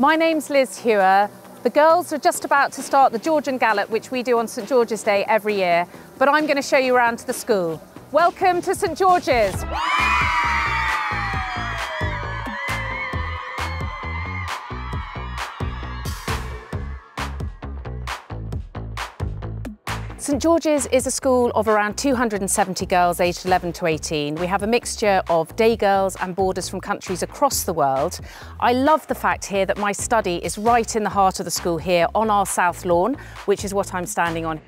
My name's Liz Hewer. The girls are just about to start the Georgian Gallop, which we do on St George's Day every year, but I'm going to show you around to the school. Welcome to St George's. St George's is a school of around 270 girls aged 11 to 18. We have a mixture of day girls and boarders from countries across the world. I love the fact here that my study is right in the heart of the school here on our south lawn, which is what I'm standing on.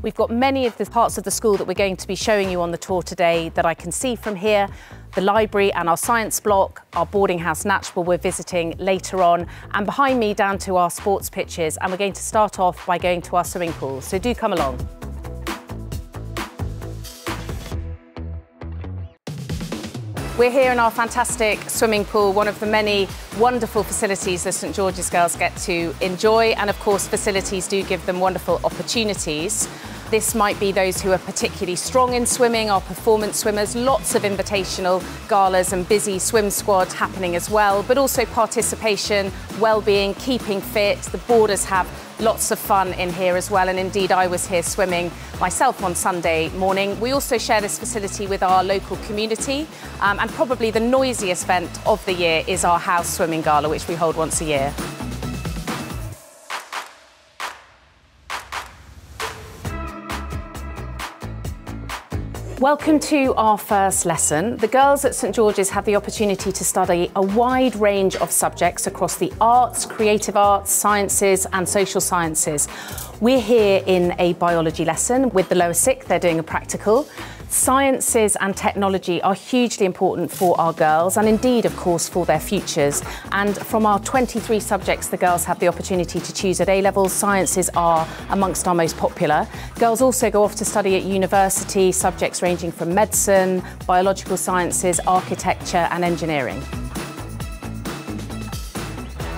We've got many of the parts of the school that we're going to be showing you on the tour today that I can see from here. The library and our science block, our boarding house Natchwell we're visiting later on, and behind me down to our sports pitches. And we're going to start off by going to our swimming pool. So do come along. We're here in our fantastic swimming pool, one of the many wonderful facilities the St George's girls get to enjoy. And of course, facilities do give them wonderful opportunities. This might be those who are particularly strong in swimming, our performance swimmers, lots of invitational galas and busy swim squad happening as well, but also participation, well-being, keeping fit. The boarders have lots of fun in here as well, and indeed I was here swimming myself on Sunday morning. We also share this facility with our local community, um, and probably the noisiest event of the year is our house swimming gala, which we hold once a year. Welcome to our first lesson. The girls at St George's have the opportunity to study a wide range of subjects across the arts, creative arts, sciences and social sciences. We're here in a biology lesson with the lower sixth, they're doing a practical. Sciences and technology are hugely important for our girls and indeed, of course, for their futures. And from our 23 subjects the girls have the opportunity to choose at A-levels, sciences are amongst our most popular. Girls also go off to study at university, subjects ranging from medicine, biological sciences, architecture and engineering.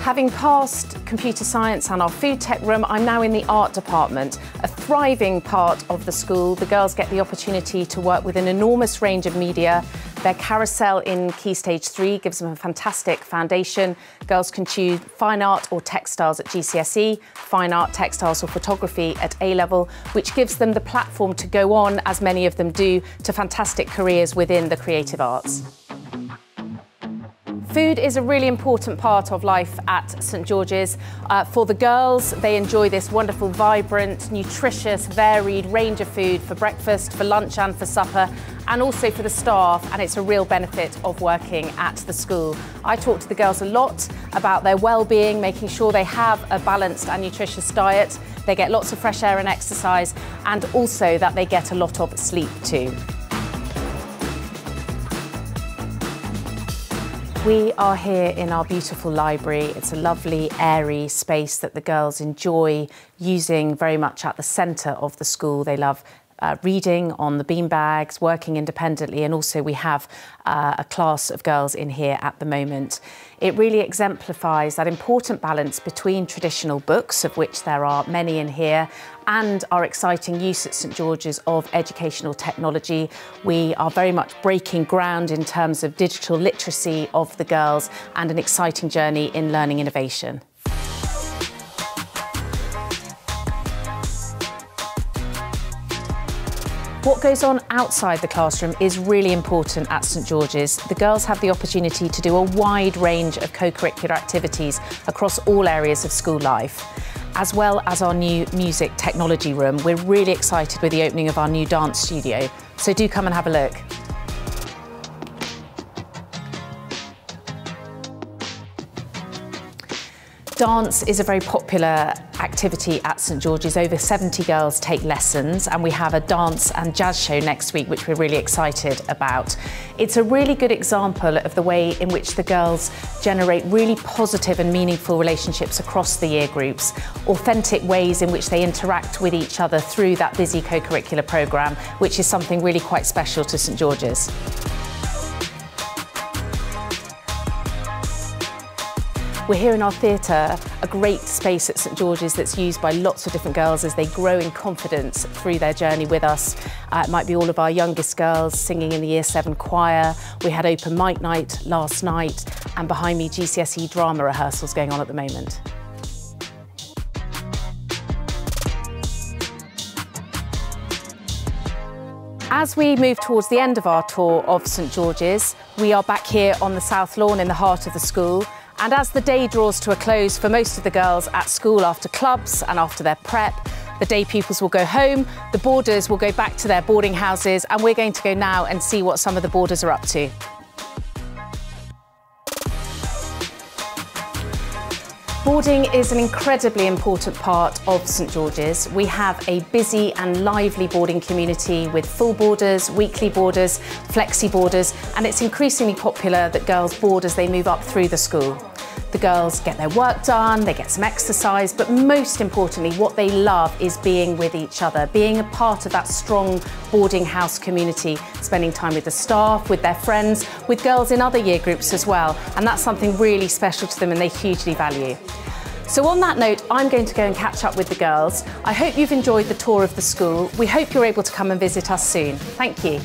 Having passed computer science and our food tech room, I'm now in the art department, a thriving part of the school. The girls get the opportunity to work with an enormous range of media. Their carousel in Key Stage 3 gives them a fantastic foundation. Girls can choose fine art or textiles at GCSE, fine art, textiles or photography at A-level, which gives them the platform to go on, as many of them do, to fantastic careers within the creative arts. Food is a really important part of life at St George's. Uh, for the girls, they enjoy this wonderful, vibrant, nutritious, varied range of food for breakfast, for lunch and for supper, and also for the staff, and it's a real benefit of working at the school. I talk to the girls a lot about their well-being, making sure they have a balanced and nutritious diet, they get lots of fresh air and exercise, and also that they get a lot of sleep too. We are here in our beautiful library. It's a lovely, airy space that the girls enjoy using very much at the centre of the school. They love uh, reading on the beanbags, working independently, and also we have uh, a class of girls in here at the moment. It really exemplifies that important balance between traditional books, of which there are many in here, and our exciting use at St George's of educational technology. We are very much breaking ground in terms of digital literacy of the girls and an exciting journey in learning innovation. What goes on outside the classroom is really important at St George's. The girls have the opportunity to do a wide range of co-curricular activities across all areas of school life as well as our new music technology room. We're really excited with the opening of our new dance studio, so do come and have a look. Dance is a very popular activity at St George's. Over 70 girls take lessons and we have a dance and jazz show next week which we're really excited about. It's a really good example of the way in which the girls generate really positive and meaningful relationships across the year groups, authentic ways in which they interact with each other through that busy co-curricular programme which is something really quite special to St George's. We're here in our theatre, a great space at St George's that's used by lots of different girls as they grow in confidence through their journey with us. Uh, it might be all of our youngest girls singing in the Year 7 choir. We had open mic night last night and behind me GCSE drama rehearsals going on at the moment. As we move towards the end of our tour of St George's, we are back here on the South Lawn in the heart of the school. And as the day draws to a close for most of the girls at school after clubs and after their prep, the day pupils will go home, the boarders will go back to their boarding houses, and we're going to go now and see what some of the boarders are up to. Boarding is an incredibly important part of St George's. We have a busy and lively boarding community with full boarders, weekly boarders, flexi boarders, and it's increasingly popular that girls board as they move up through the school. The girls get their work done, they get some exercise, but most importantly, what they love is being with each other, being a part of that strong boarding house community, spending time with the staff, with their friends, with girls in other year groups as well. And that's something really special to them and they hugely value. So on that note, I'm going to go and catch up with the girls. I hope you've enjoyed the tour of the school. We hope you're able to come and visit us soon. Thank you.